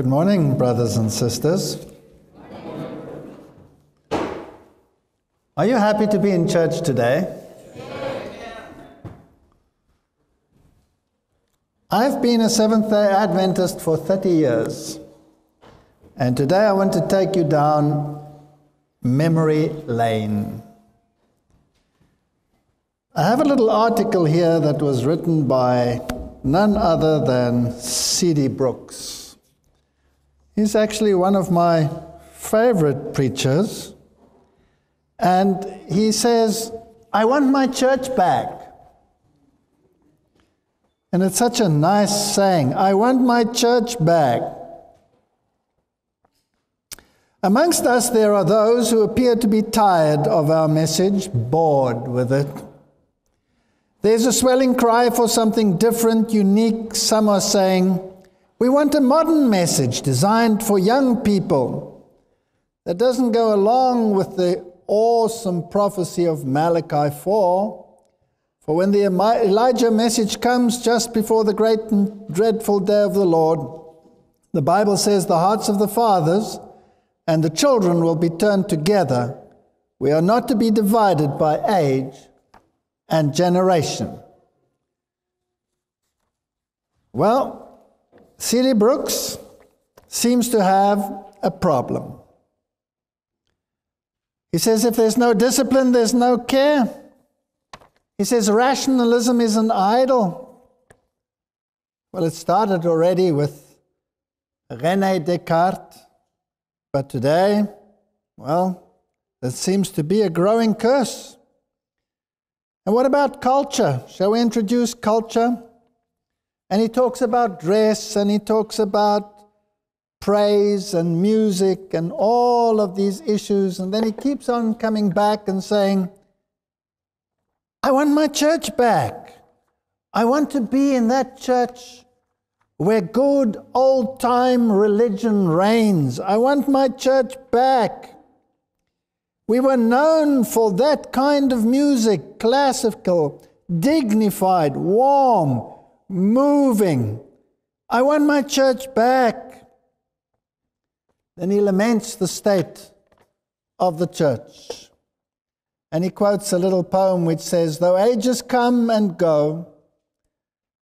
Good morning, brothers and sisters. Are you happy to be in church today? I've been a Seventh day Adventist for 30 years, and today I want to take you down memory lane. I have a little article here that was written by none other than C.D. Brooks. He's actually one of my favorite preachers. And he says, I want my church back. And it's such a nice saying I want my church back. Amongst us, there are those who appear to be tired of our message, bored with it. There's a swelling cry for something different, unique. Some are saying, we want a modern message designed for young people that doesn't go along with the awesome prophecy of Malachi 4. For when the Elijah message comes just before the great and dreadful day of the Lord, the Bible says the hearts of the fathers and the children will be turned together. We are not to be divided by age and generation. Well, C.D. Brooks seems to have a problem. He says if there's no discipline, there's no care. He says rationalism is an idol. Well, it started already with Rene Descartes, but today, well, there seems to be a growing curse. And what about culture? Shall we introduce culture? And he talks about dress and he talks about praise and music and all of these issues. And then he keeps on coming back and saying, I want my church back. I want to be in that church where good old time religion reigns. I want my church back. We were known for that kind of music, classical, dignified, warm, moving. I want my church back. Then he laments the state of the church. And he quotes a little poem which says, Though ages come and go,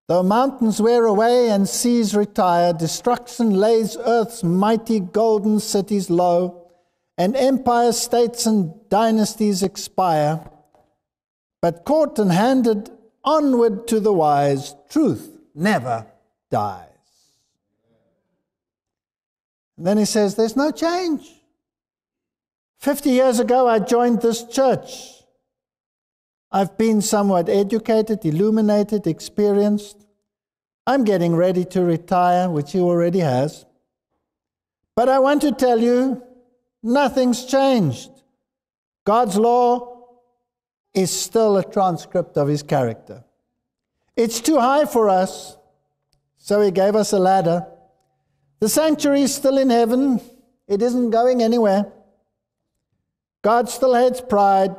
though mountains wear away and seas retire, destruction lays earth's mighty golden cities low, and empire states and dynasties expire. But caught and handed onward to the wise, truth never dies. And then he says, There's no change. 50 years ago, I joined this church. I've been somewhat educated, illuminated, experienced. I'm getting ready to retire, which he already has. But I want to tell you, nothing's changed. God's law is still a transcript of his character. It's too high for us, so he gave us a ladder. The sanctuary is still in heaven, it isn't going anywhere. God still hates pride.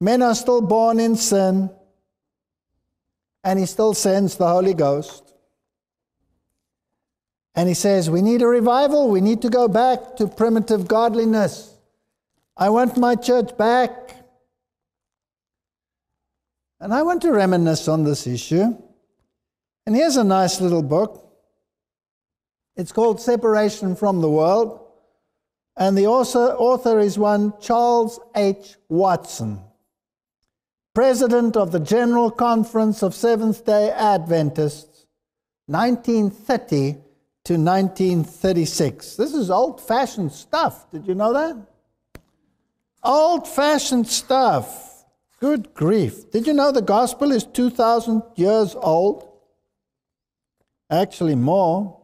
Men are still born in sin. And he still sends the Holy Ghost. And he says, We need a revival. We need to go back to primitive godliness. I want my church back. And I want to reminisce on this issue. And here's a nice little book. It's called Separation from the World. And the author, author is one Charles H. Watson, president of the General Conference of Seventh day Adventists, 1930 to 1936. This is old fashioned stuff. Did you know that? Old fashioned stuff. Good grief. Did you know the gospel is 2,000 years old? Actually, more.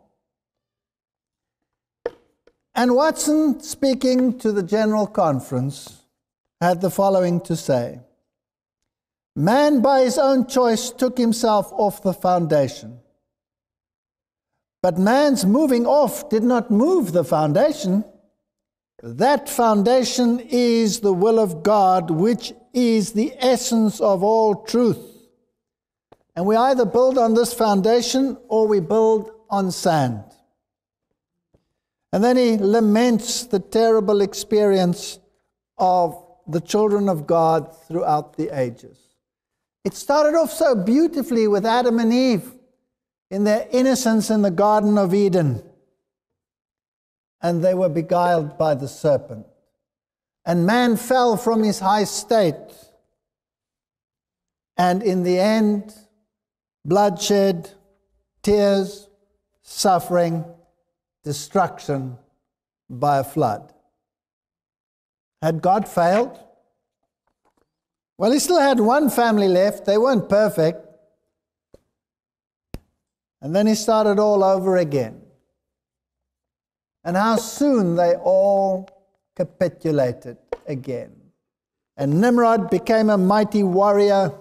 And Watson, speaking to the General Conference, had the following to say Man, by his own choice, took himself off the foundation. But man's moving off did not move the foundation. That foundation is the will of God, which is the essence of all truth. And we either build on this foundation or we build on sand. And then he laments the terrible experience of the children of God throughout the ages. It started off so beautifully with Adam and Eve in their innocence in the Garden of Eden. And they were beguiled by the serpent. And man fell from his high state. And in the end, bloodshed, tears, suffering, destruction by a flood. Had God failed? Well, he still had one family left. They weren't perfect. And then he started all over again. And how soon they all capitulated again. And Nimrod became a mighty warrior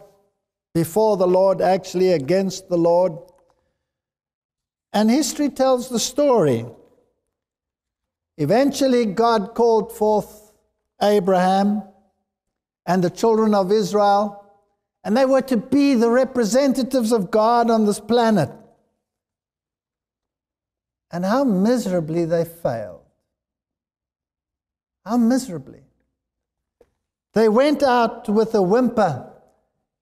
before the Lord, actually against the Lord. And history tells the story. Eventually, God called forth Abraham and the children of Israel, and they were to be the representatives of God on this planet. And how miserably they failed. How miserably. They went out with a whimper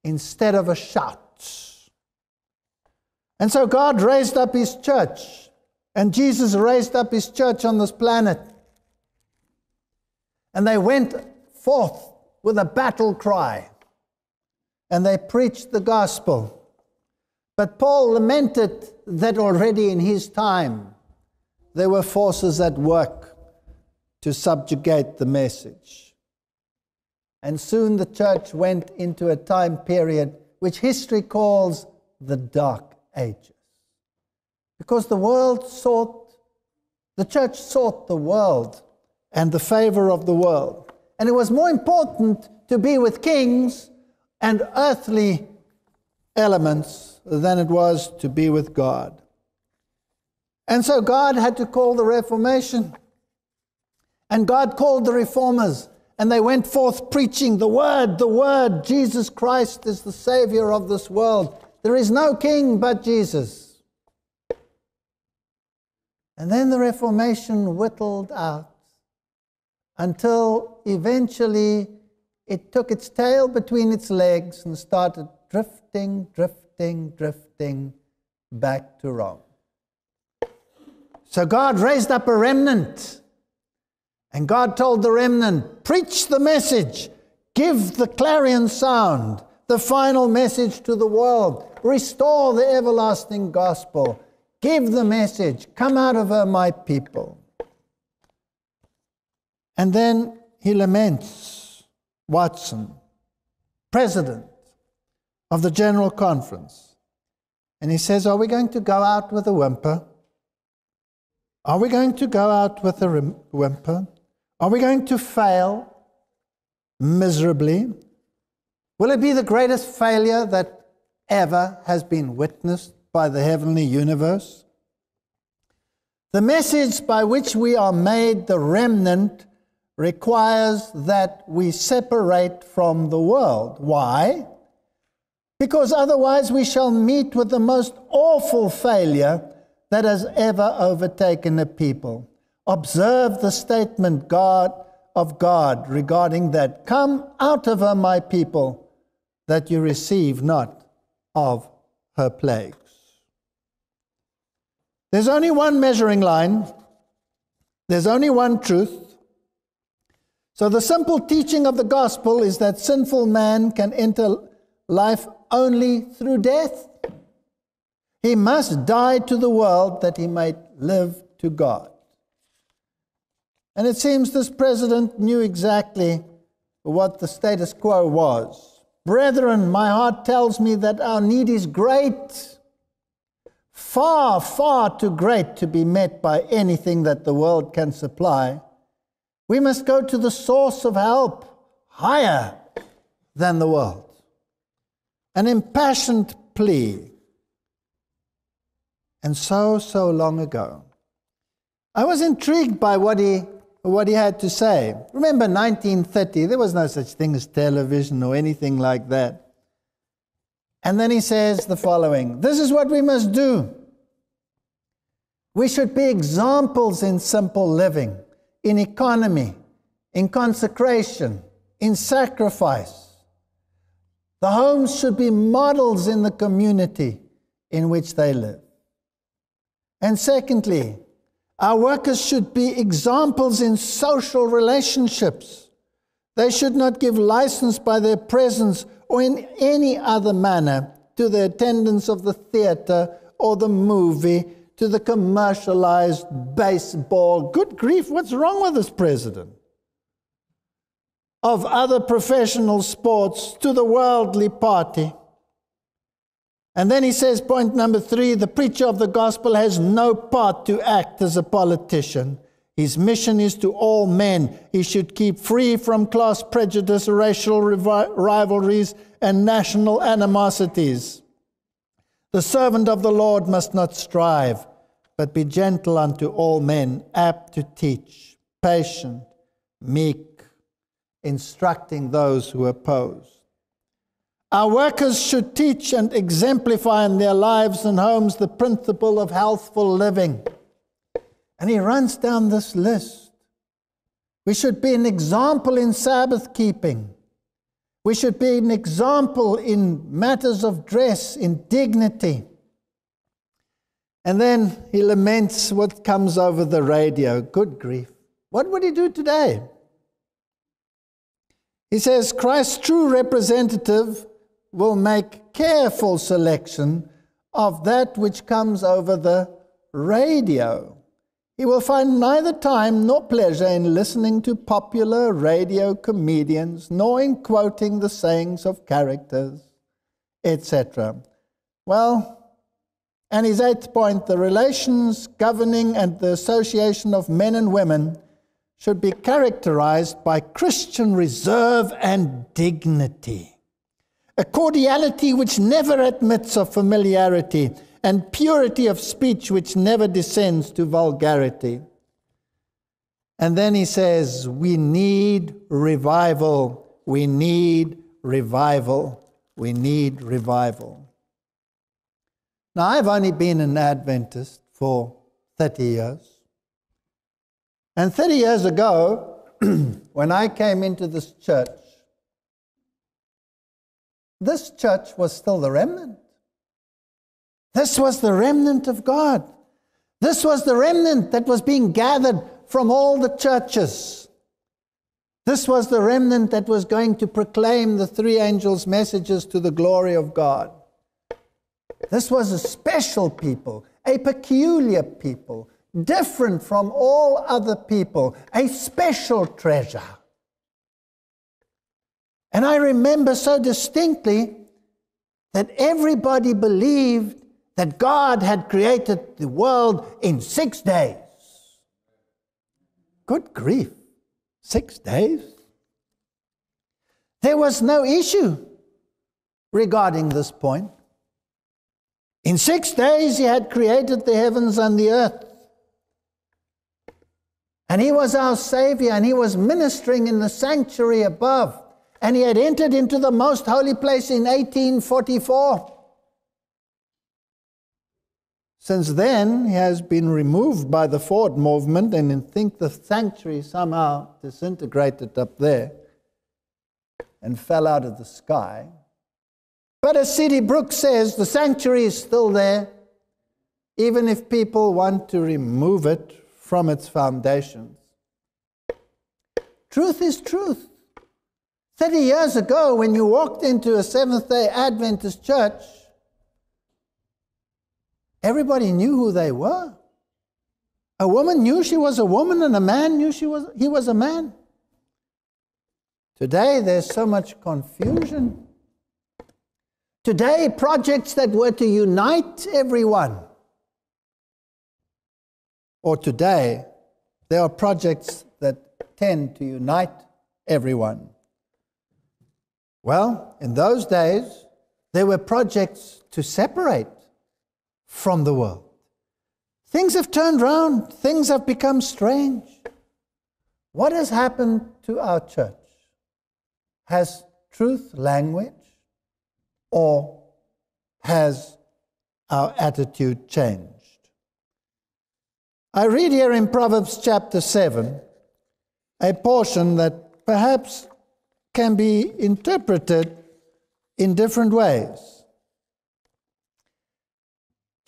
instead of a shout. And so God raised up his church, and Jesus raised up his church on this planet. And they went forth with a battle cry, and they preached the gospel. But Paul lamented that already in his time there were forces at work to subjugate the message. And soon the church went into a time period which history calls the Dark Ages. Because the world sought, the church sought the world and the favor of the world. And it was more important to be with kings and earthly elements than it was to be with God. And so God had to call the Reformation. And God called the reformers. And they went forth preaching the word, the word. Jesus Christ is the Savior of this world. There is no king but Jesus. And then the Reformation whittled out until eventually it took its tail between its legs and started drifting, drifting, drifting back to Rome. So God raised up a remnant. And God told the remnant, preach the message, give the clarion sound, the final message to the world, restore the everlasting gospel, give the message, come out of her, my people. And then he laments Watson, president of the General Conference. And he says, Are we going to go out with a whimper? Are we going to go out with a whimper? Are we going to fail miserably? Will it be the greatest failure that ever has been witnessed by the heavenly universe? The message by which we are made the remnant requires that we separate from the world. Why? Because otherwise we shall meet with the most awful failure that has ever overtaken a people. Observe the statement God of God regarding that. Come out of her, my people, that you receive not of her plagues. There's only one measuring line. There's only one truth. So the simple teaching of the gospel is that sinful man can enter life only through death. He must die to the world that he might live to God. And it seems this president knew exactly what the status quo was. Brethren, my heart tells me that our need is great, far, far too great to be met by anything that the world can supply. We must go to the source of help higher than the world. An impassioned plea and so, so long ago. I was intrigued by what he, what he had to say. Remember 1930, there was no such thing as television or anything like that. And then he says the following This is what we must do. We should be examples in simple living, in economy, in consecration, in sacrifice. The homes should be models in the community in which they live. And secondly, our workers should be examples in social relationships. They should not give license by their presence or in any other manner to the attendance of the theater or the movie, to the commercialized baseball. Good grief, what's wrong with this president? Of other professional sports, to the worldly party. And then he says, point number three the preacher of the gospel has no part to act as a politician. His mission is to all men. He should keep free from class prejudice, racial rivalries, and national animosities. The servant of the Lord must not strive, but be gentle unto all men, apt to teach, patient, meek, instructing those who oppose. Our workers should teach and exemplify in their lives and homes the principle of healthful living. And he runs down this list. We should be an example in Sabbath keeping. We should be an example in matters of dress, in dignity. And then he laments what comes over the radio. Good grief. What would he do today? He says Christ's true representative will make careful selection of that which comes over the radio. He will find neither time nor pleasure in listening to popular radio comedians, nor in quoting the sayings of characters, etc. Well, and his eighth point the relations governing and the association of men and women should be characterized by Christian reserve and dignity a cordiality which never admits of familiarity, and purity of speech which never descends to vulgarity. And then he says, We need revival. We need revival. We need revival. Now, I've only been an Adventist for 30 years. And 30 years ago, when I came into this church, this church was still the remnant. This was the remnant of God. This was the remnant that was being gathered from all the churches. This was the remnant that was going to proclaim the three angels' messages to the glory of God. This was a special people, a peculiar people, different from all other people, a special treasure. And I remember so distinctly that everybody believed that God had created the world in six days. Good grief, six days? There was no issue regarding this point. In six days, He had created the heavens and the earth. And He was our Savior, and He was ministering in the sanctuary above and he had entered into the most holy place in 1844. Since then, he has been removed by the Ford movement, and I think the sanctuary somehow disintegrated up there and fell out of the sky. But as C.D. Brooks says, the sanctuary is still there, even if people want to remove it from its foundations. Truth is truth. 30 years ago, when you walked into a Seventh day Adventist church, everybody knew who they were. A woman knew she was a woman, and a man knew she was, he was a man. Today, there's so much confusion. Today, projects that were to unite everyone. Or today, there are projects that tend to unite everyone. Well, in those days, there were projects to separate from the world. Things have turned round, things have become strange. What has happened to our church? Has truth language or has our attitude changed? I read here in Proverbs chapter 7 a portion that perhaps can be interpreted in different ways.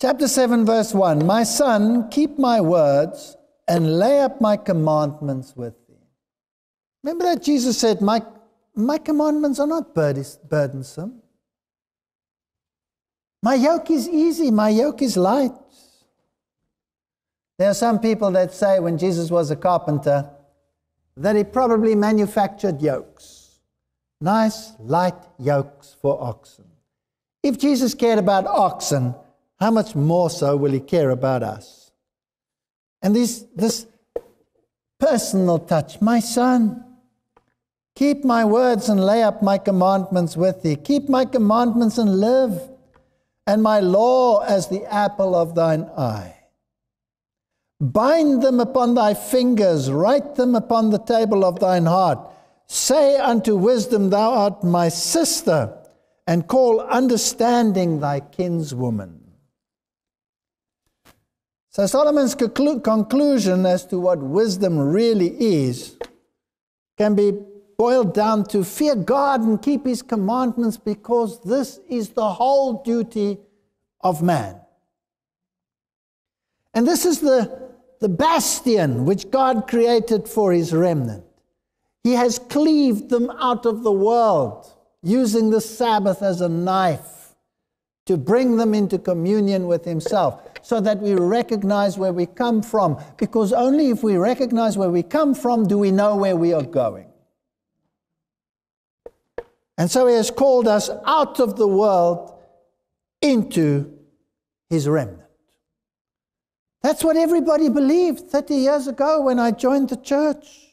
Chapter 7, verse 1 My son, keep my words and lay up my commandments with thee. Remember that Jesus said, My, my commandments are not burdensome. My yoke is easy, my yoke is light. There are some people that say when Jesus was a carpenter that he probably manufactured yokes, nice, light yokes for oxen. If Jesus cared about oxen, how much more so will he care about us? And this, this personal touch, my son, keep my words and lay up my commandments with thee. Keep my commandments and live, and my law as the apple of thine eye. Bind them upon thy fingers, write them upon the table of thine heart. Say unto wisdom, Thou art my sister, and call understanding thy kinswoman. So, Solomon's conclu- conclusion as to what wisdom really is can be boiled down to fear God and keep his commandments because this is the whole duty of man. And this is the, the bastion which God created for his remnant. He has cleaved them out of the world using the Sabbath as a knife to bring them into communion with himself so that we recognize where we come from. Because only if we recognize where we come from do we know where we are going. And so he has called us out of the world into his remnant. That's what everybody believed 30 years ago when I joined the church.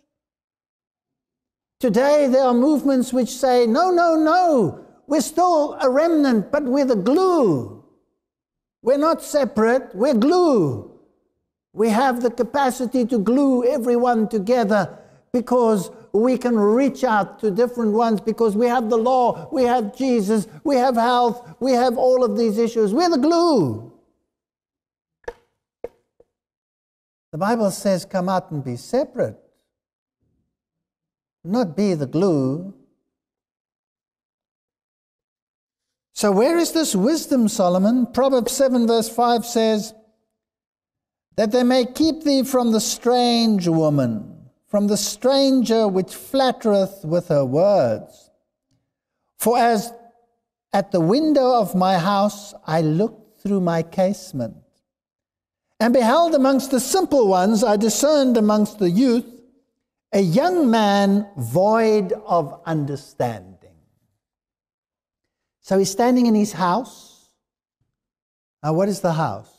Today, there are movements which say, no, no, no, we're still a remnant, but we're the glue. We're not separate, we're glue. We have the capacity to glue everyone together because we can reach out to different ones because we have the law, we have Jesus, we have health, we have all of these issues. We're the glue. The Bible says, come out and be separate, not be the glue. So, where is this wisdom, Solomon? Proverbs 7, verse 5 says, That they may keep thee from the strange woman, from the stranger which flattereth with her words. For as at the window of my house I looked through my casement, and beheld amongst the simple ones, I discerned amongst the youth a young man void of understanding. So he's standing in his house. Now, what is the house?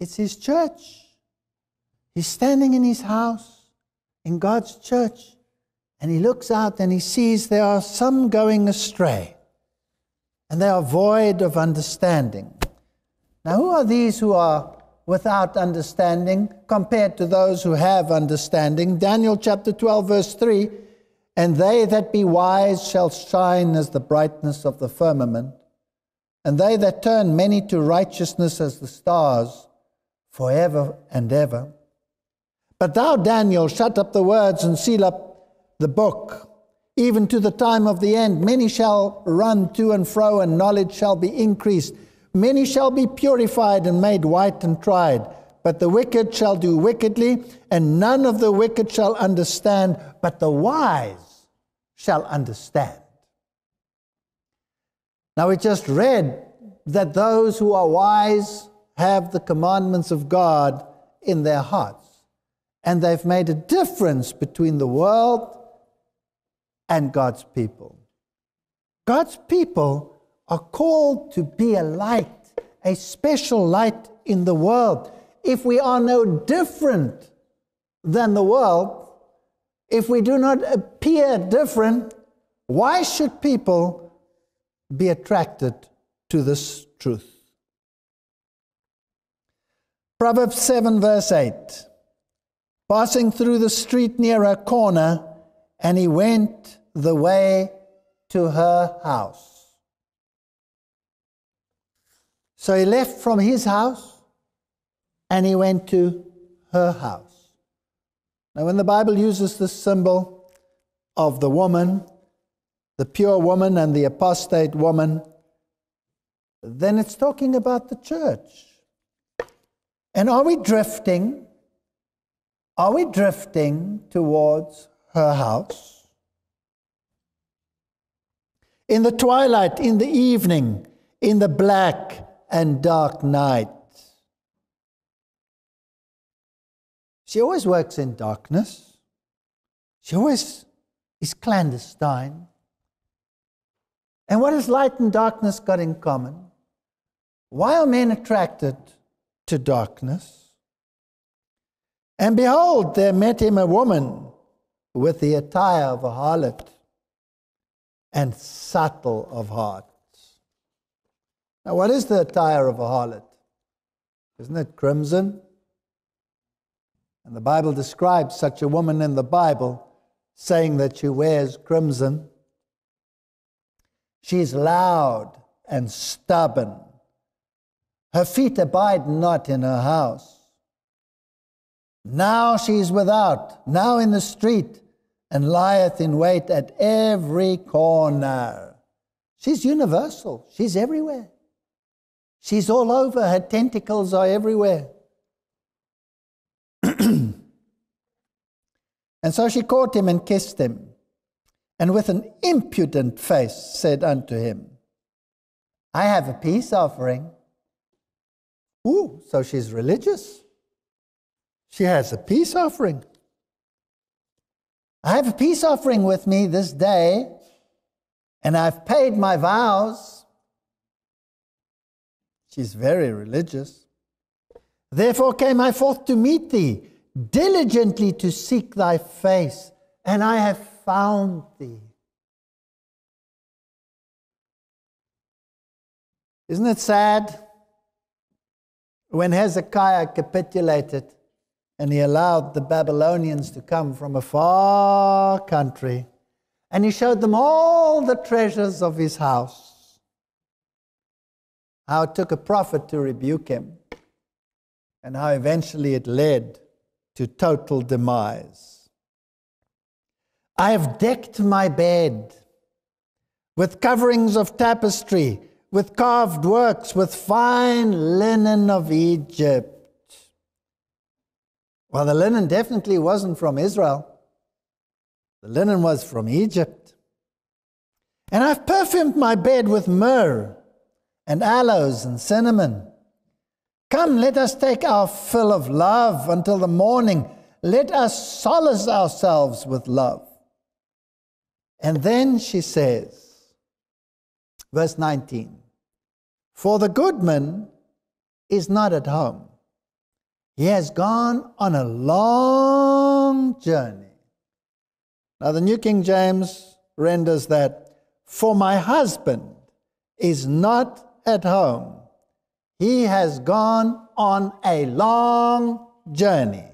It's his church. He's standing in his house, in God's church, and he looks out and he sees there are some going astray, and they are void of understanding. Now, who are these who are without understanding compared to those who have understanding? Daniel chapter 12, verse 3 and they that be wise shall shine as the brightness of the firmament, and they that turn many to righteousness as the stars forever and ever. But thou, Daniel, shut up the words and seal up the book, even to the time of the end. Many shall run to and fro, and knowledge shall be increased. Many shall be purified and made white and tried. But the wicked shall do wickedly, and none of the wicked shall understand, but the wise shall understand. Now, we just read that those who are wise have the commandments of God in their hearts, and they've made a difference between the world and God's people. God's people are called to be a light, a special light in the world. If we are no different than the world, if we do not appear different, why should people be attracted to this truth? Proverbs 7, verse 8. Passing through the street near a corner, and he went the way to her house. So he left from his house and he went to her house. Now, when the Bible uses this symbol of the woman, the pure woman and the apostate woman, then it's talking about the church. And are we drifting? Are we drifting towards her house? In the twilight, in the evening, in the black and dark night. She always works in darkness. She always is clandestine. And what has light and darkness got in common? Why are men attracted to darkness? And behold, there met him a woman with the attire of a harlot and subtle of heart. Now, what is the attire of a harlot? Isn't it crimson? And the Bible describes such a woman in the Bible saying that she wears crimson. She's loud and stubborn. Her feet abide not in her house. Now she's without, now in the street, and lieth in wait at every corner. She's universal, she's everywhere. She's all over, her tentacles are everywhere. and so she caught him and kissed him, and with an impudent face said unto him, I have a peace offering. Ooh, so she's religious. She has a peace offering. I have a peace offering with me this day, and I've paid my vows. She's very religious. Therefore came I forth to meet thee, diligently to seek thy face, and I have found thee. Isn't it sad? When Hezekiah capitulated and he allowed the Babylonians to come from a far country, and he showed them all the treasures of his house how it took a prophet to rebuke him, and how eventually it led to total demise. I have decked my bed with coverings of tapestry, with carved works, with fine linen of Egypt. Well, the linen definitely wasn't from Israel. The linen was from Egypt. And I've perfumed my bed with myrrh and aloes and cinnamon. Come, let us take our fill of love until the morning. Let us solace ourselves with love. And then she says, verse 19, For the goodman is not at home. He has gone on a long journey. Now, the New King James renders that, For my husband is not at home. He has gone on a long journey.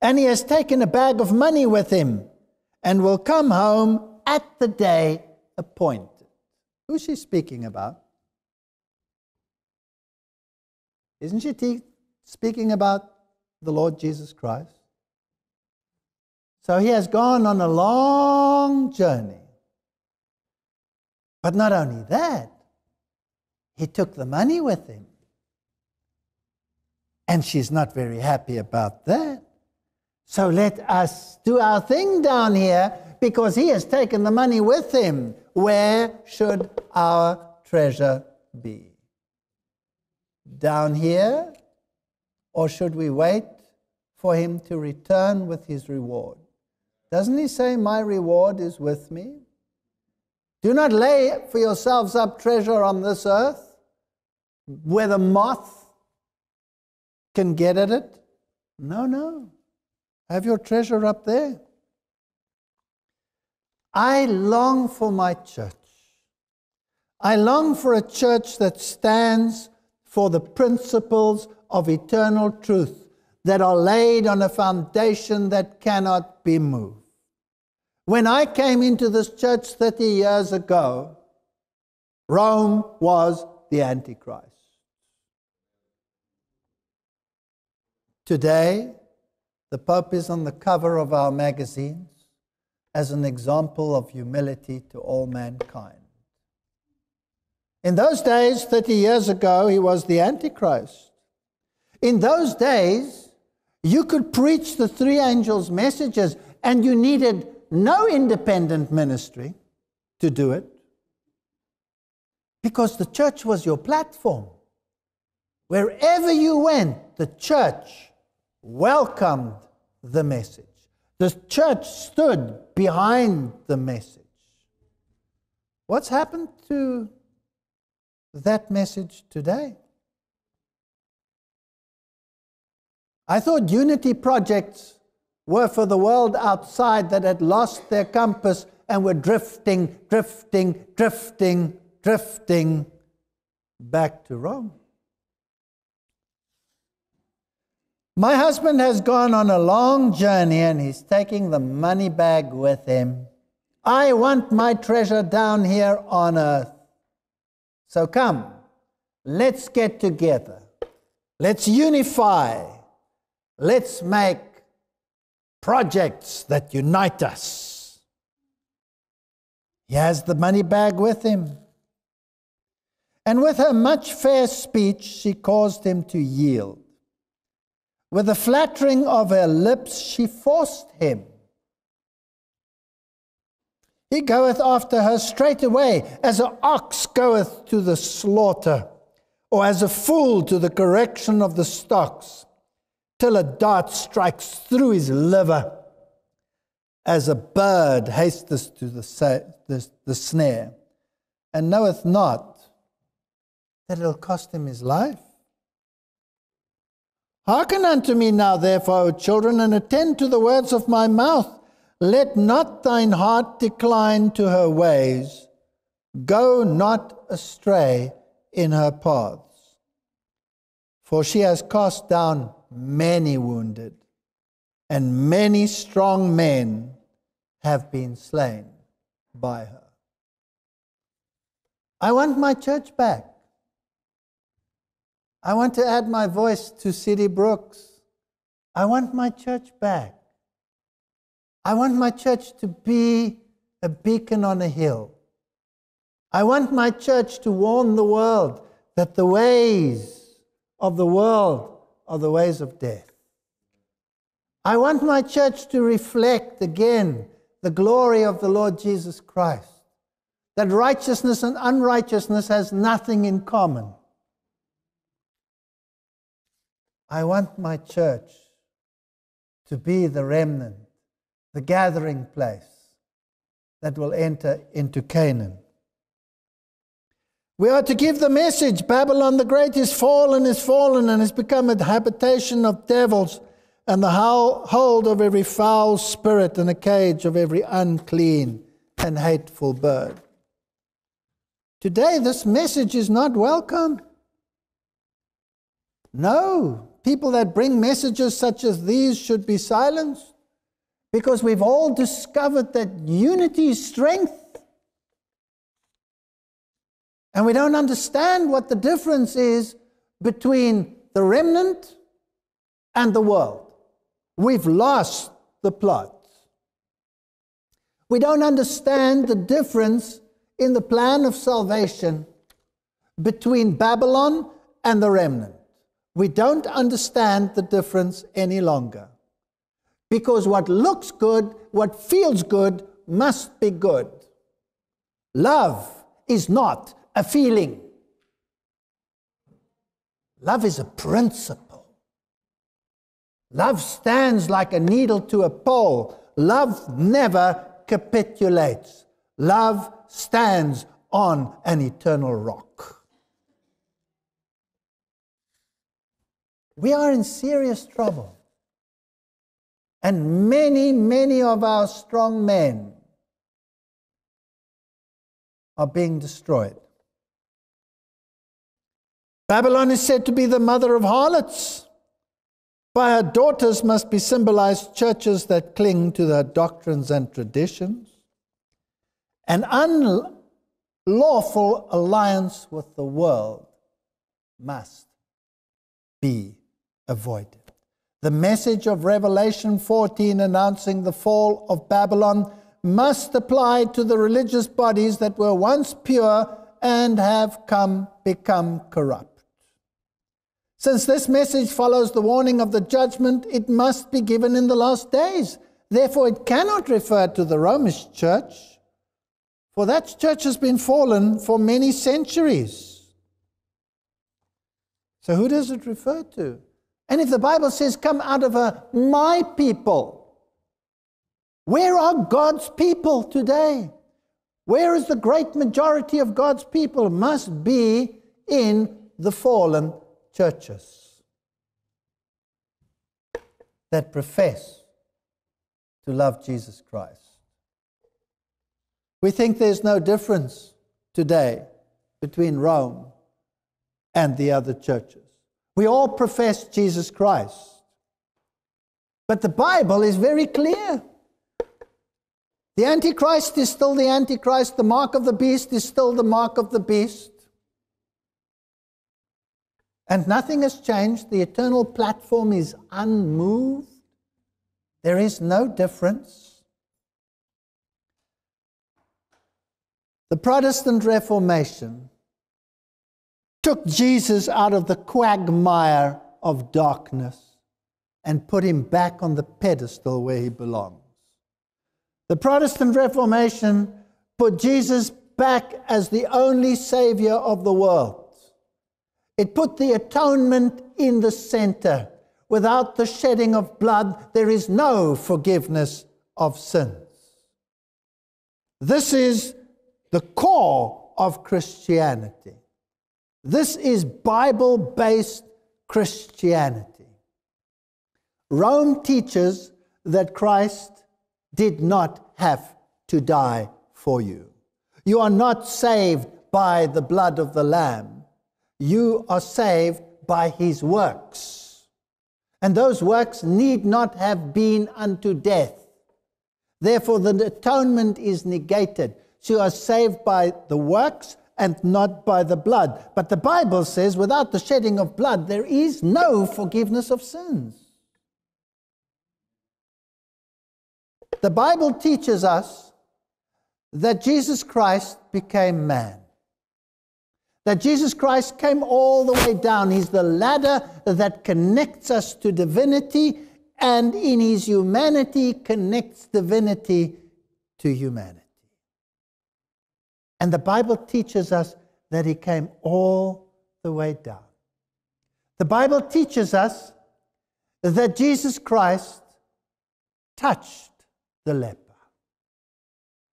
And he has taken a bag of money with him and will come home at the day appointed. Who's she speaking about? Isn't she te- speaking about the Lord Jesus Christ? So he has gone on a long journey. But not only that, he took the money with him. And she's not very happy about that. So let us do our thing down here because he has taken the money with him. Where should our treasure be? Down here? Or should we wait for him to return with his reward? Doesn't he say, My reward is with me? Do not lay for yourselves up treasure on this earth where the moth can get at it? No, no. Have your treasure up there. I long for my church. I long for a church that stands for the principles of eternal truth that are laid on a foundation that cannot be moved. When I came into this church 30 years ago, Rome was the Antichrist. Today, the Pope is on the cover of our magazines as an example of humility to all mankind. In those days, 30 years ago, he was the Antichrist. In those days, you could preach the three angels' messages and you needed no independent ministry to do it because the church was your platform. Wherever you went, the church welcomed the message. The church stood behind the message. What's happened to that message today? I thought unity projects were for the world outside that had lost their compass and were drifting, drifting, drifting, drifting back to Rome. My husband has gone on a long journey and he's taking the money bag with him. I want my treasure down here on earth. So come, let's get together. Let's unify. Let's make projects that unite us. He has the money bag with him. And with her much fair speech, she caused him to yield. With the flattering of her lips, she forced him. He goeth after her straightway, as an ox goeth to the slaughter, or as a fool to the correction of the stocks, till a dart strikes through his liver, as a bird hasteth to the, the, the snare, and knoweth not that it'll cost him his life. Hearken unto me now, therefore, O children, and attend to the words of my mouth. Let not thine heart decline to her ways. Go not astray in her paths. For she has cast down many wounded, and many strong men have been slain by her. I want my church back. I want to add my voice to C.D. Brooks. I want my church back. I want my church to be a beacon on a hill. I want my church to warn the world that the ways of the world are the ways of death. I want my church to reflect again the glory of the Lord Jesus Christ, that righteousness and unrighteousness has nothing in common. I want my church to be the remnant, the gathering place that will enter into Canaan. We are to give the message Babylon the Great is fallen, is fallen, and has become a habitation of devils, and the hold of every foul spirit, and a cage of every unclean and hateful bird. Today, this message is not welcome. No, People that bring messages such as these should be silenced because we've all discovered that unity is strength. And we don't understand what the difference is between the remnant and the world. We've lost the plot. We don't understand the difference in the plan of salvation between Babylon and the remnant we don't understand the difference any longer. Because what looks good, what feels good, must be good. Love is not a feeling, love is a principle. Love stands like a needle to a pole. Love never capitulates. Love stands on an eternal rock. We are in serious trouble. And many, many of our strong men are being destroyed. Babylon is said to be the mother of harlots. By her daughters must be symbolized churches that cling to their doctrines and traditions. an unlawful alliance with the world must be avoided. The message of Revelation 14 announcing the fall of Babylon must apply to the religious bodies that were once pure and have come become corrupt. Since this message follows the warning of the judgment, it must be given in the last days. Therefore, it cannot refer to the Romish church, for that church has been fallen for many centuries. So, who does it refer to? And if the Bible says, come out of a my people, where are God's people today? Where is the great majority of God's people? Must be in the fallen churches that profess to love Jesus Christ. We think there's no difference today between Rome and the other churches. We all profess Jesus Christ. But the Bible is very clear. The Antichrist is still the Antichrist. The mark of the beast is still the mark of the beast. And nothing has changed. The eternal platform is unmoved. There is no difference. The Protestant Reformation took Jesus out of the quagmire of darkness and put him back on the pedestal where he belongs. The Protestant Reformation put Jesus back as the only Savior of the world. It put the atonement in the center. Without the shedding of blood, there is no forgiveness of sins. This is the core of Christianity. This is Bible based Christianity. Rome teaches that Christ did not have to die for you. You are not saved by the blood of the Lamb, you are saved by his works. And those works need not have been unto death. Therefore, the atonement is negated. So you are saved by the works and not by the blood. But the Bible says, without the shedding of blood, there is no forgiveness of sins. The Bible teaches us that Jesus Christ became man. That Jesus Christ came all the way down. He's the ladder that connects us to divinity, and in his humanity connects divinity to humanity. And the Bible teaches us that he came all the way down. The Bible teaches us that Jesus Christ touched the leper.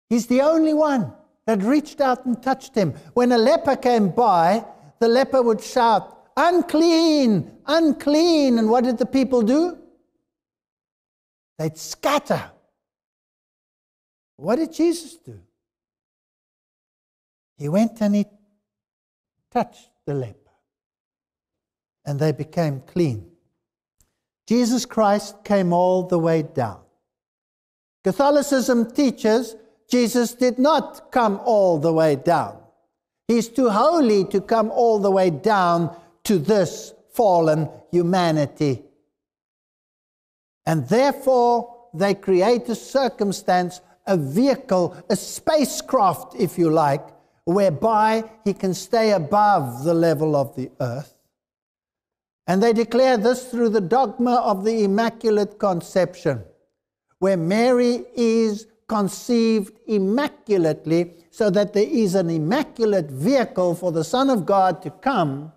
He's the only one that reached out and touched him. When a leper came by, the leper would shout, Unclean, unclean. And what did the people do? They'd scatter. What did Jesus do? He went and he touched the leper, and they became clean. Jesus Christ came all the way down. Catholicism teaches Jesus did not come all the way down. He's too holy to come all the way down to this fallen humanity. And therefore, they create a circumstance, a vehicle, a spacecraft, if you like, whereby he can stay above the level of the earth. And they declare this through the dogma of the Immaculate Conception, where Mary is conceived immaculately, so that there is an immaculate vehicle for the Son of God to come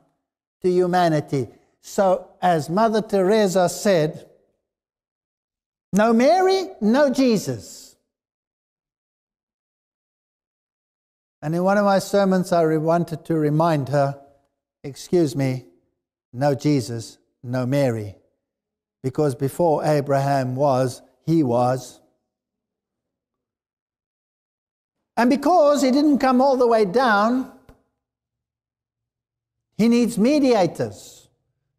to humanity. So, as Mother Teresa said, no Mary, no Jesus. And in one of my sermons, I wanted to remind her excuse me, no Jesus, no Mary. Because before Abraham was, he was. And because he didn't come all the way down, he needs mediators.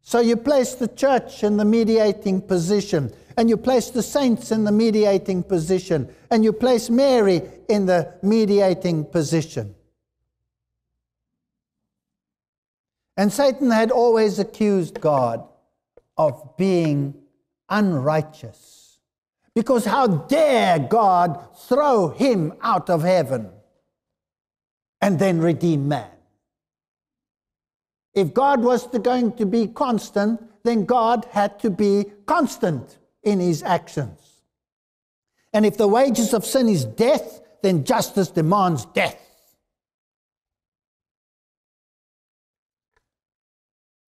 So you place the church in the mediating position and you place the saints in the mediating position, and you place Mary in the mediating position. And Satan had always accused God of being unrighteous. Because how dare God throw him out of heaven and then redeem man? If God was to going to be constant, then God had to be constant in his actions. And if the wages of sin is death, then justice demands death.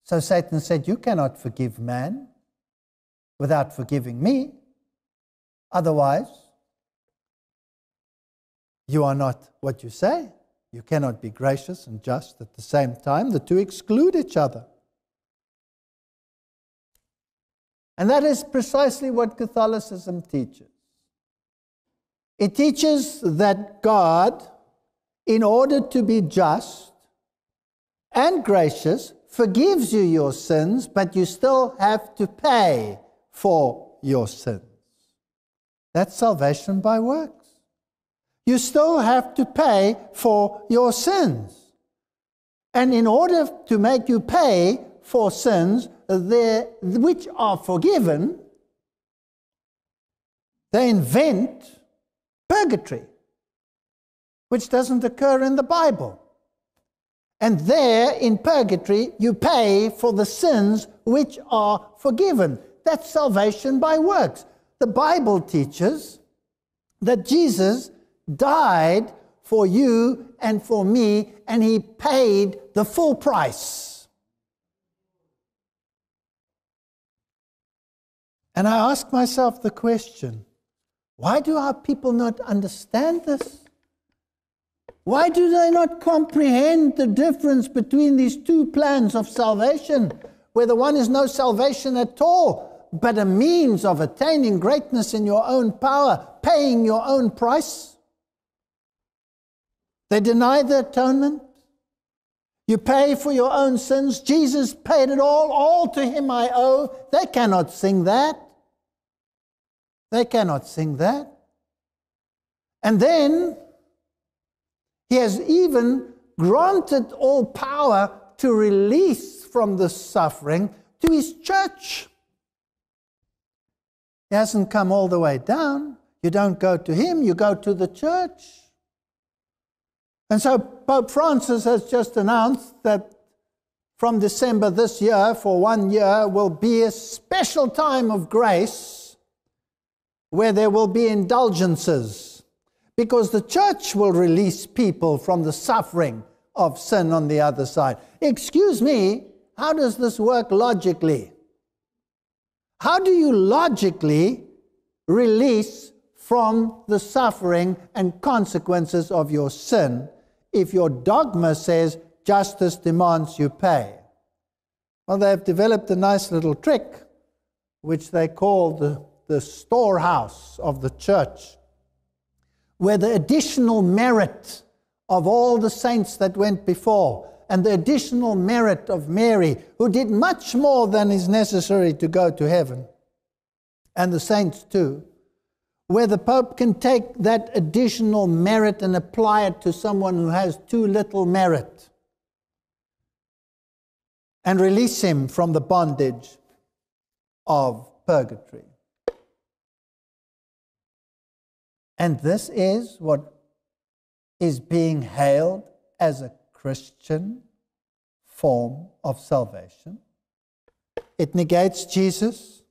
So Satan said, You cannot forgive man without forgiving me. Otherwise, you are not what you say. You cannot be gracious and just at the same time. The two exclude each other. And that is precisely what Catholicism teaches. It teaches that God, in order to be just and gracious, forgives you your sins, but you still have to pay for your sins. That's salvation by works you still have to pay for your sins. And in order to make you pay for sins which are forgiven, they invent purgatory, which doesn't occur in the Bible. And there in purgatory, you pay for the sins which are forgiven. That's salvation by works. The Bible teaches that Jesus died for you and for me, and he paid the full price. And I ask myself the question why do our people not understand this? Why do they not comprehend the difference between these two plans of salvation, where the one is no salvation at all, but a means of attaining greatness in your own power, paying your own price? They deny the atonement. You pay for your own sins. Jesus paid it all. All to him I owe. They cannot sing that. They cannot sing that. And then he has even granted all power to release from the suffering to his church. He hasn't come all the way down. You don't go to him, you go to the church. And so Pope Francis has just announced that from December this year, for one year, will be a special time of grace where there will be indulgences because the church will release people from the suffering of sin on the other side. Excuse me, how does this work logically? How do you logically release from the suffering and consequences of your sin if your dogma says justice demands you pay. Well, they've developed a nice little trick, which they call the, the storehouse of the church, where the additional merit of all the saints that went before and the additional merit of Mary, who did much more than is necessary to go to heaven, and the saints too, where the Pope can take that additional merit and apply it to someone who has too little merit and release him from the bondage of purgatory. And this is what is being hailed as a Christian form of salvation. It negates Jesus,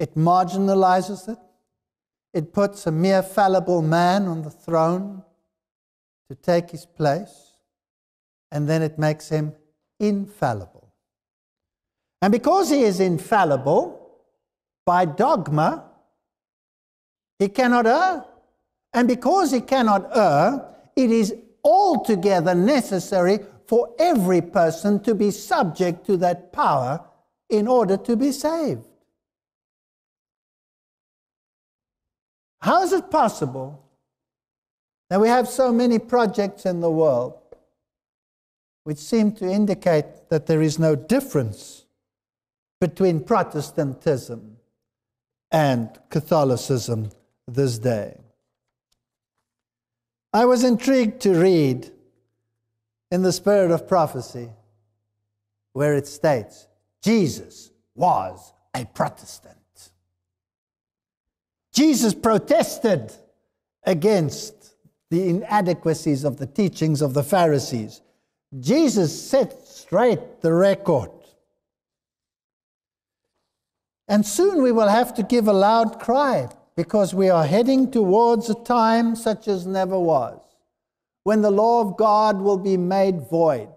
it marginalizes it, it puts a mere fallible man on the throne to take his place, and then it makes him infallible. And because he is infallible, by dogma, he cannot err. And because it cannot err, it is altogether necessary for every person to be subject to that power in order to be saved. How is it possible that we have so many projects in the world which seem to indicate that there is no difference between Protestantism and Catholicism this day? I was intrigued to read in the spirit of prophecy where it states Jesus was a Protestant. Jesus protested against the inadequacies of the teachings of the Pharisees. Jesus set straight the record. And soon we will have to give a loud cry because we are heading towards a time such as never was, when the law of God will be made void,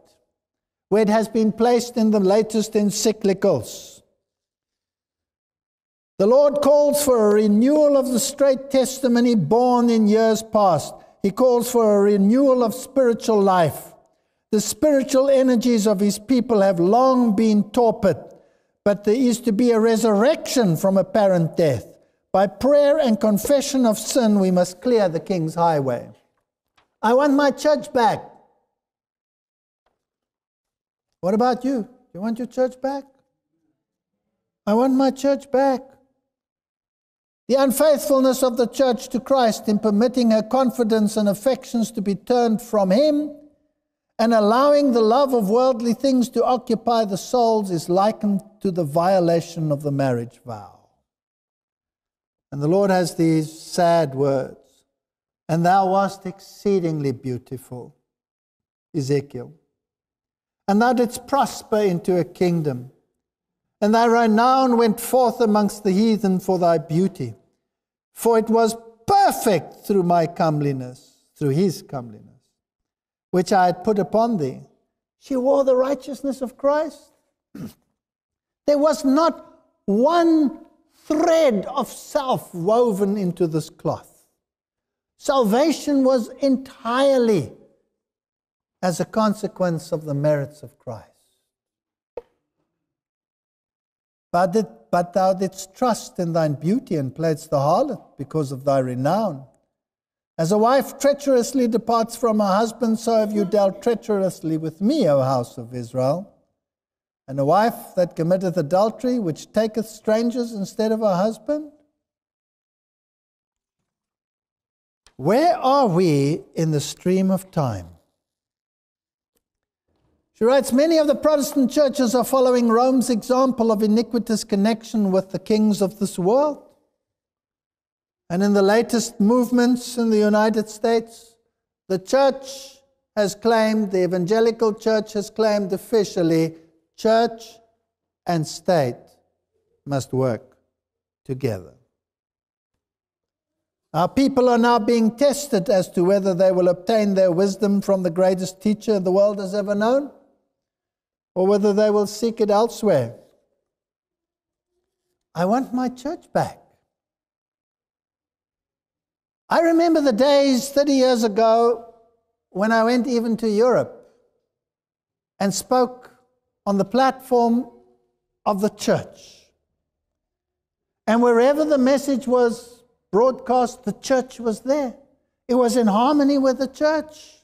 where it has been placed in the latest encyclicals. The Lord calls for a renewal of the straight testimony born in years past. He calls for a renewal of spiritual life. The spiritual energies of his people have long been torpid, but there is to be a resurrection from apparent death. By prayer and confession of sin, we must clear the king's highway. I want my church back. What about you? You want your church back? I want my church back. The unfaithfulness of the church to Christ in permitting her confidence and affections to be turned from Him and allowing the love of worldly things to occupy the souls is likened to the violation of the marriage vow. And the Lord has these sad words And thou wast exceedingly beautiful, Ezekiel. And thou didst prosper into a kingdom. And thy renown went forth amongst the heathen for thy beauty. For it was perfect through my comeliness, through his comeliness which I had put upon thee. She wore the righteousness of Christ. there was not one thread of self woven into this cloth. Salvation was entirely as a consequence of the merits of Christ. But, it, but thou didst trust in thine beauty and playedst the harlot because of thy renown. As a wife treacherously departs from her husband, so have you dealt treacherously with me, O house of Israel. And a wife that committeth adultery, which taketh strangers instead of her husband? Where are we in the stream of time? She writes Many of the Protestant churches are following Rome's example of iniquitous connection with the kings of this world. And in the latest movements in the United States, the church has claimed, the evangelical church has claimed officially, church and state must work together. Our people are now being tested as to whether they will obtain their wisdom from the greatest teacher the world has ever known or whether they will seek it elsewhere. I want my church back. I remember the days 30 years ago when I went even to Europe and spoke on the platform of the church. And wherever the message was broadcast, the church was there. It was in harmony with the church.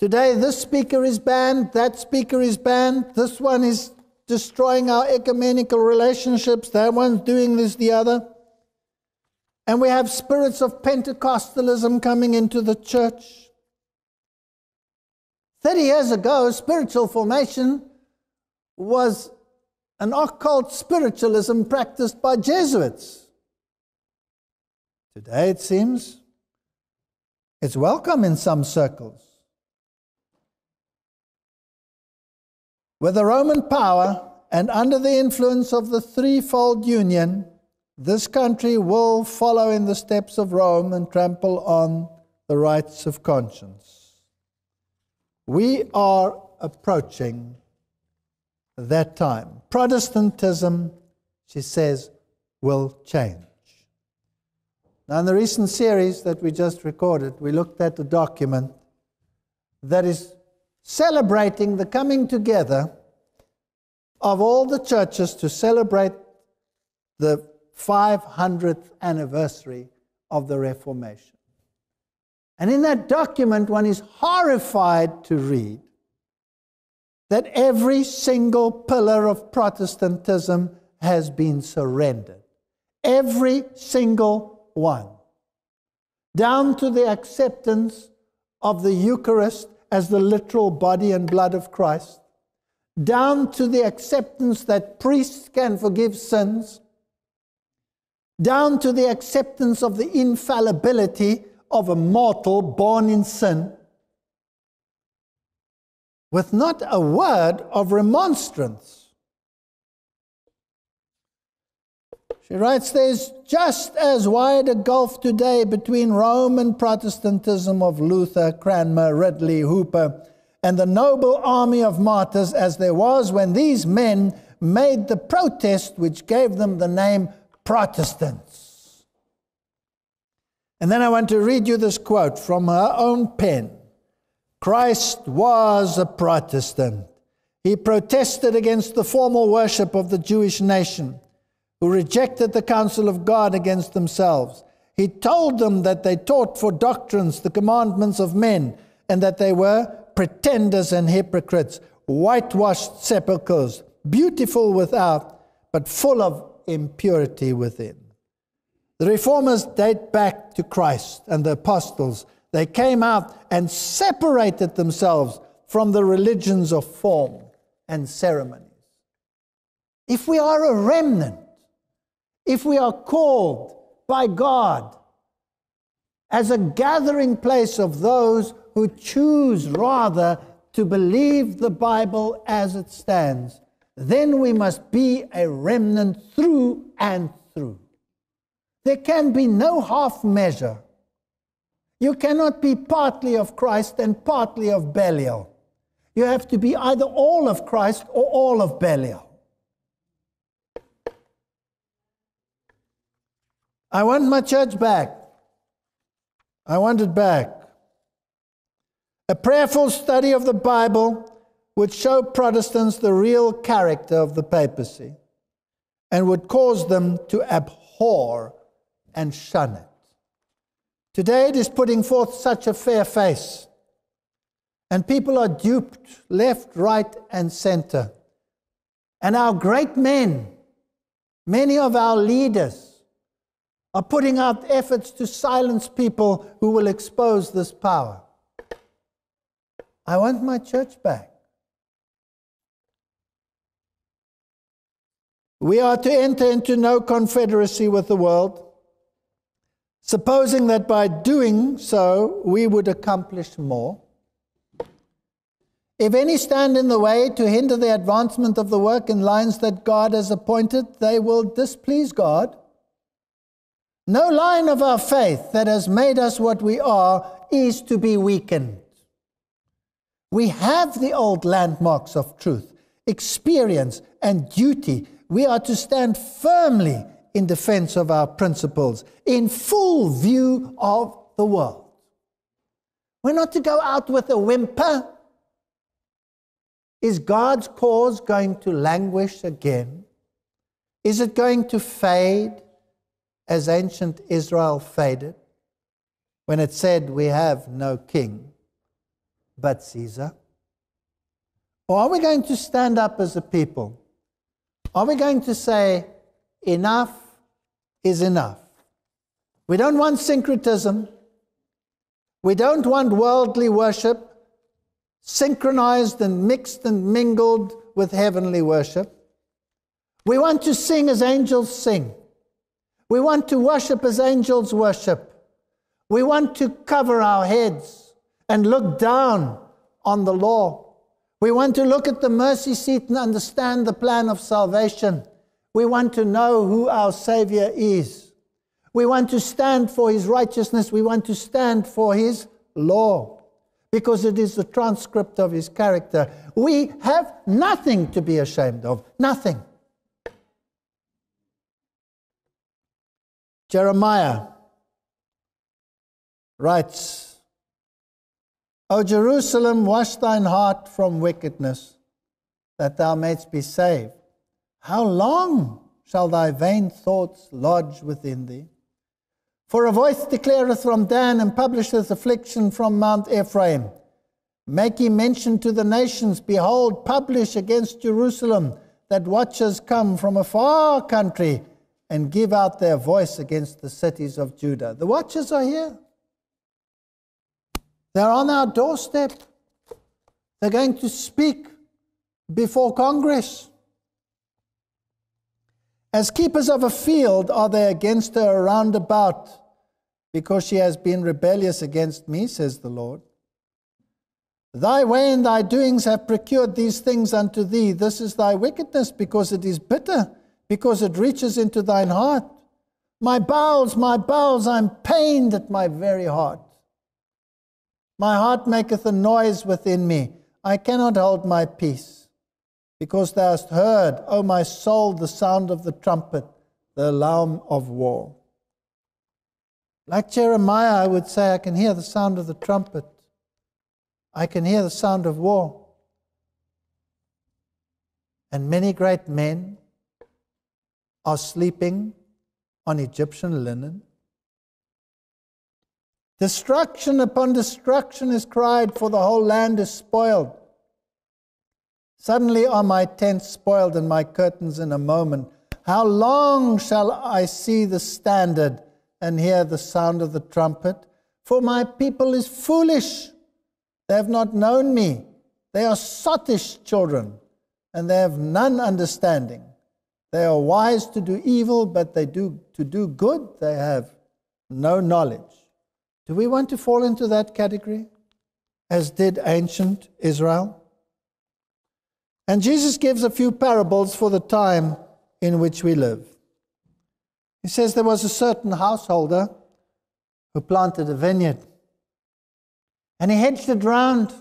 Today, this speaker is banned, that speaker is banned, this one is destroying our ecumenical relationships, that one's doing this, the other. And we have spirits of Pentecostalism coming into the church. 30 years ago, spiritual formation was an occult spiritualism practiced by Jesuits. Today, it seems, it's welcome in some circles. With the Roman power and under the influence of the threefold union, this country will follow in the steps of Rome and trample on the rights of conscience. We are approaching that time. Protestantism, she says, will change. Now, in the recent series that we just recorded, we looked at a document that is celebrating the coming together of all the churches to celebrate the 500th anniversary of the Reformation. And in that document, one is horrified to read that every single pillar of Protestantism has been surrendered. Every single one. Down to the acceptance of the Eucharist as the literal body and blood of Christ, down to the acceptance that priests can forgive sins, down to the acceptance of the infallibility of a mortal born in sin, with not a word of remonstrance. She writes, There's just as wide a gulf today between Rome and Protestantism of Luther, Cranmer, Ridley, Hooper, and the noble army of martyrs as there was when these men made the protest which gave them the name Protestants. And then I want to read you this quote from her own pen Christ was a Protestant. He protested against the formal worship of the Jewish nation, who rejected the counsel of God against themselves. He told them that they taught for doctrines the commandments of men, and that they were pretenders and hypocrites, whitewashed sepulchres, beautiful without, but full of impurity within. The reformers date back to Christ and the apostles. They came out and separated themselves from the religions of form and ceremonies. If we are a remnant, if we are called by God as a gathering place of those who choose rather to believe the Bible as it stands, then we must be a remnant through and through. There can be no half measure. You cannot be partly of Christ and partly of Belial. You have to be either all of Christ or all of Belial. I want my church back. I want it back. A prayerful study of the Bible would show Protestants the real character of the papacy and would cause them to abhor and shun it. Today it is putting forth such a fair face, and people are duped left, right, and center. And our great men, many of our leaders, are putting out efforts to silence people who will expose this power. I want my church back. We are to enter into no confederacy with the world, supposing that by doing so we would accomplish more. If any stand in the way to hinder the advancement of the work in lines that God has appointed, they will displease God. No line of our faith that has made us what we are is to be weakened. We have the old landmarks of truth, experience, and duty. We are to stand firmly in defense of our principles, in full view of the world. We're not to go out with a whimper. Is God's cause going to languish again? Is it going to fade as ancient Israel faded when it said, We have no king? but Caesar? Or are we going to stand up as a people? Are we going to say, enough is enough? We don't want syncretism. We don't want worldly worship synchronized and mixed and mingled with heavenly worship. We want to sing as angels sing. We want to worship as angels worship. We want to cover our heads and look down on the law. We want to look at the mercy seat and understand the plan of salvation. We want to know who our Savior is. We want to stand for His righteousness. We want to stand for His law because it is the transcript of His character. We have nothing to be ashamed of. Nothing. Jeremiah writes O Jerusalem, wash thine heart from wickedness, that thou mayst be saved. How long shall thy vain thoughts lodge within thee? For a voice declareth from Dan and publisheth affliction from Mount Ephraim. Make ye mention to the nations, behold, publish against Jerusalem that watchers come from a far country and give out their voice against the cities of Judah. The watchers are here. They're on our doorstep. They're going to speak before Congress. As keepers of a field are they against her around about, because she has been rebellious against me, says the Lord. Thy way and thy doings have procured these things unto thee. This is thy wickedness, because it is bitter, because it reaches into thine heart. My bowels, my bowels, I'm pained at my very heart. My heart maketh a noise within me. I cannot hold my peace, because thou hast heard, O my soul, the sound of the trumpet, the alarm of war. Like Jeremiah, I would say, I can hear the sound of the trumpet. I can hear the sound of war. And many great men are sleeping on Egyptian linen. Destruction upon destruction is cried, for the whole land is spoiled. Suddenly are my tents spoiled and my curtains in a moment. How long shall I see the standard and hear the sound of the trumpet? For my people is foolish. They have not known me. They are sottish children, and they have none understanding. They are wise to do evil, but they do to do good, they have no knowledge. Do we want to fall into that category, as did ancient Israel? And Jesus gives a few parables for the time in which we live. He says there was a certain householder who planted a vineyard. And he hedged it round.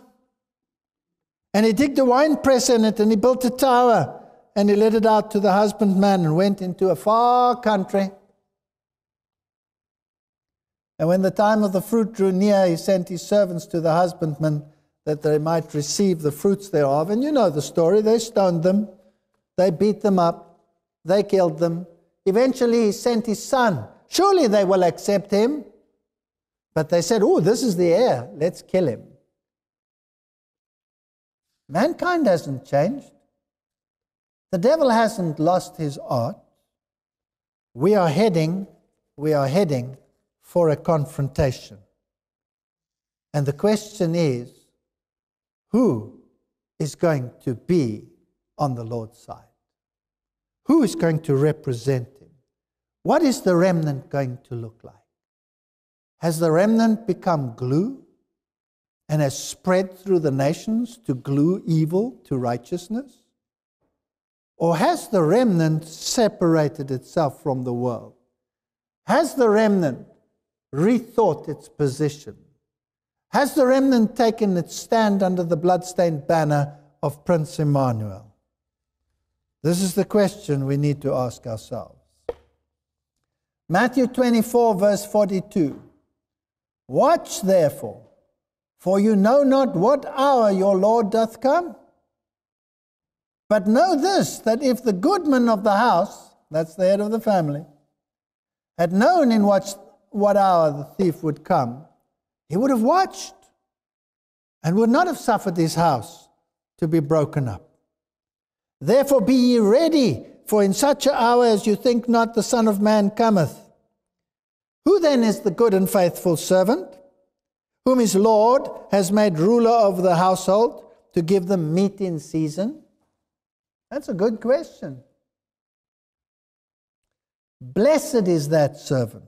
And he digged a wine press in it and he built a tower and he let it out to the husbandman and went into a far country. And when the time of the fruit drew near, he sent his servants to the husbandman that they might receive the fruits thereof. And you know the story. They stoned them, they beat them up, they killed them. Eventually, he sent his son. Surely they will accept him. But they said, Oh, this is the heir. Let's kill him. Mankind hasn't changed. The devil hasn't lost his art. We are heading, we are heading for a confrontation. And the question is who is going to be on the Lord's side? Who is going to represent him? What is the remnant going to look like? Has the remnant become glue and has spread through the nations to glue evil to righteousness? Or has the remnant separated itself from the world? Has the remnant rethought its position? Has the remnant taken its stand under the bloodstained banner of Prince Emmanuel? This is the question we need to ask ourselves. Matthew 24, verse 42. Watch therefore, for you know not what hour your Lord doth come. But know this that if the goodman of the house, that's the head of the family, had known in what, what hour the thief would come, he would have watched and would not have suffered his house to be broken up. Therefore be ye ready, for in such an hour as you think not the Son of Man cometh. Who then is the good and faithful servant, whom his Lord has made ruler over the household to give them meat in season? That's a good question. Blessed is that servant,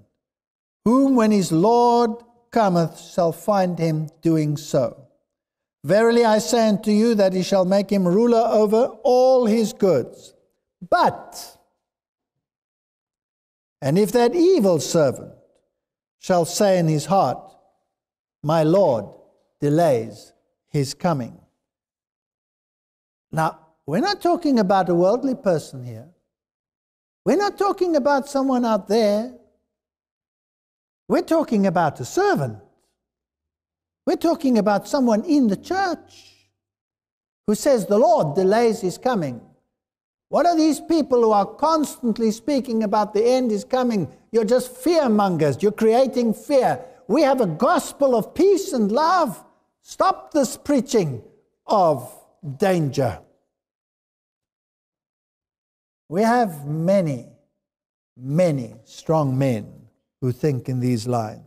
whom when his Lord cometh shall find him doing so. Verily I say unto you that he shall make him ruler over all his goods. But, and if that evil servant shall say in his heart, My Lord delays his coming. Now, we're not talking about a worldly person here. We're not talking about someone out there. We're talking about a servant. We're talking about someone in the church who says the Lord delays his coming. What are these people who are constantly speaking about the end is coming? You're just fear mongers. You're creating fear. We have a gospel of peace and love. Stop this preaching of danger. We have many, many strong men who think in these lines.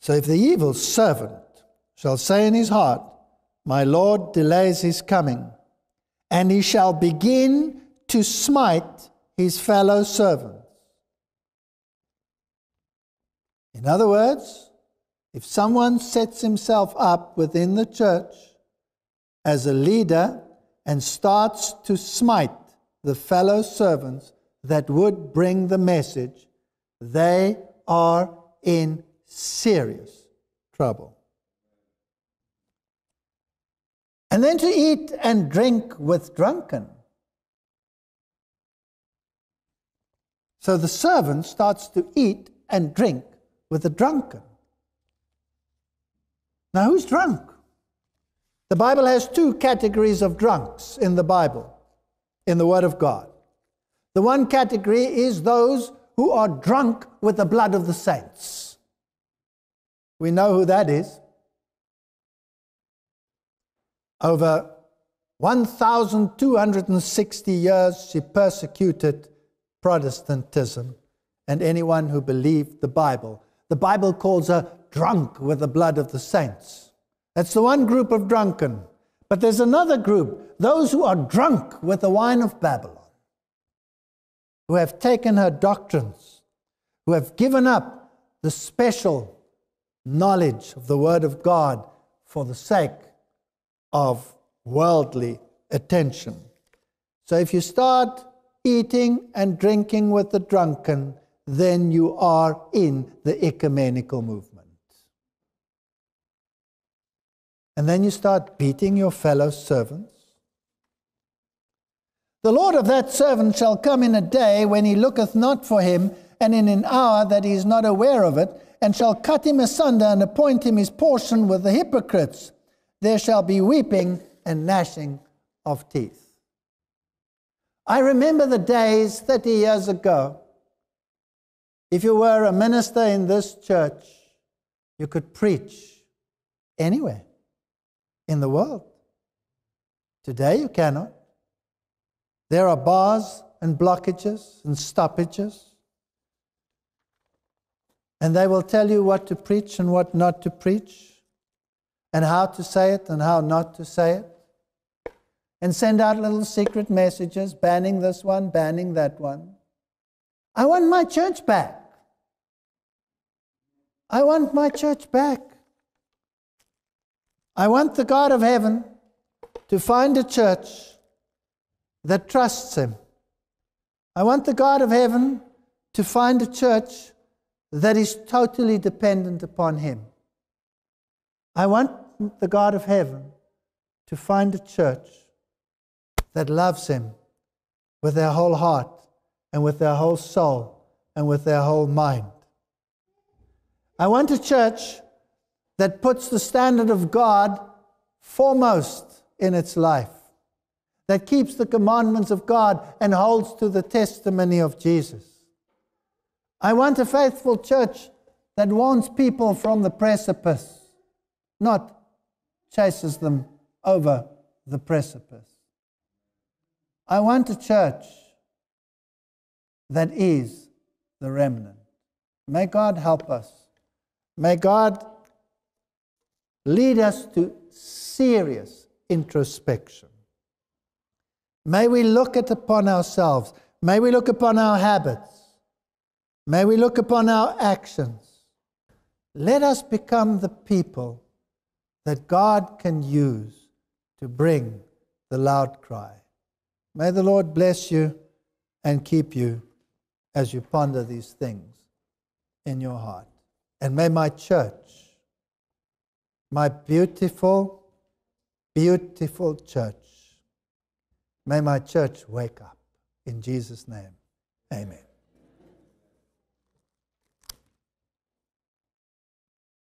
So if the evil servant shall say in his heart, My Lord delays his coming, and he shall begin to smite his fellow servants. In other words, if someone sets himself up within the church as a leader and starts to smite the fellow servants that would bring the message, they are in serious trouble. And then to eat and drink with drunken. So the servant starts to eat and drink with the drunken. Now, who's drunk? The Bible has two categories of drunks in the Bible, in the Word of God. The one category is those who are drunk with the blood of the saints. We know who that is. Over 1,260 years, she persecuted Protestantism and anyone who believed the Bible. The Bible calls her drunk with the blood of the saints. That's the one group of drunken. But there's another group, those who are drunk with the wine of Babylon, who have taken her doctrines, who have given up the special knowledge of the Word of God for the sake of worldly attention. So if you start eating and drinking with the drunken, then you are in the ecumenical movement. And then you start beating your fellow servants. The Lord of that servant shall come in a day when he looketh not for him, and in an hour that he is not aware of it, and shall cut him asunder and appoint him his portion with the hypocrites. There shall be weeping and gnashing of teeth. I remember the days 30 years ago. If you were a minister in this church, you could preach anywhere in the world. Today you cannot. There are bars and blockages and stoppages. And they will tell you what to preach and what not to preach, and how to say it and how not to say it. And send out little secret messages banning this one, banning that one. I want my church back. I want my church back. I want the God of heaven to find a church that trusts Him. I want the God of heaven to find a church that is totally dependent upon Him. I want the God of heaven to find a church that loves Him with their whole heart and with their whole soul and with their whole mind. I want a church that puts the standard of God foremost in its life, that keeps the commandments of God and holds to the testimony of Jesus. I want a faithful church that warns people from the precipice, not chases them over the precipice. I want a church that is the remnant. May God help us. May God lead us to serious introspection. May we look at upon ourselves. May we look upon our habits. May we look upon our actions. Let us become the people that God can use to bring the loud cry. May the Lord bless you and keep you as you ponder these things in your heart. And may my church my beautiful, beautiful church. May my church wake up. In Jesus' name, amen.